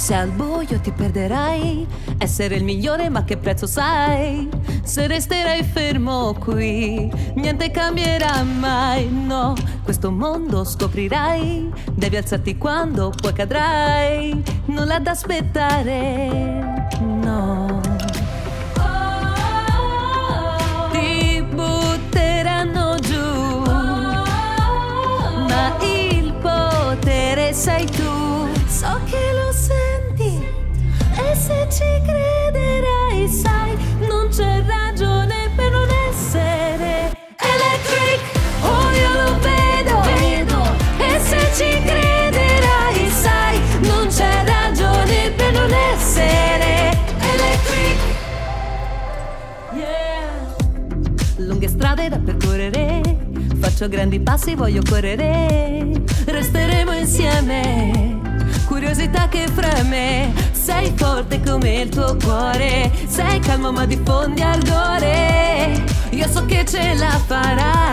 Se al buio ti perderai, essere il migliore ma che prezzo sai? Se resterai fermo qui, niente cambierà mai, no. Questo mondo scoprirai, devi alzarti quando poi cadrai, nulla da aspettare. Faccio grandi passi, voglio correre. Resteremo insieme. Curiosità che freme. Sei forte come il tuo cuore. Sei calmo ma diffondi ardore. Io so che ce la farai.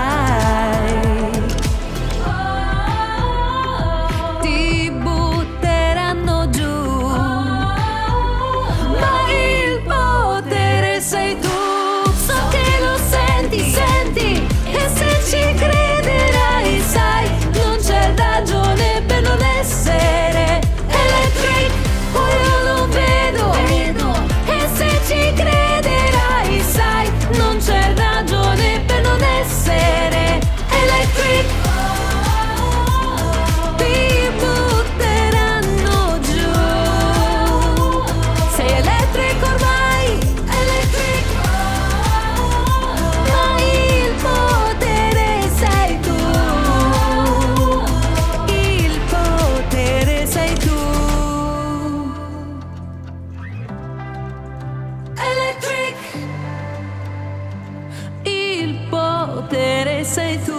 il potere sei tu.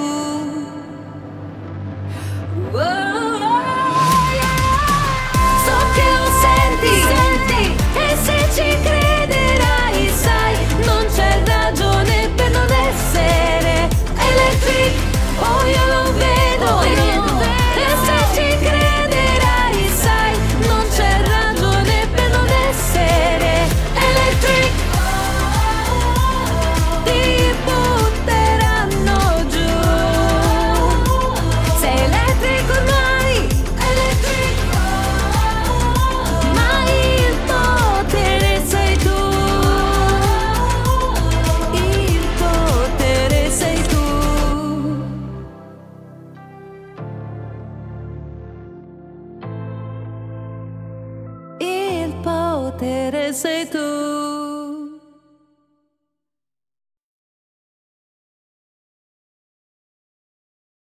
Teresa y tú.